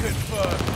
good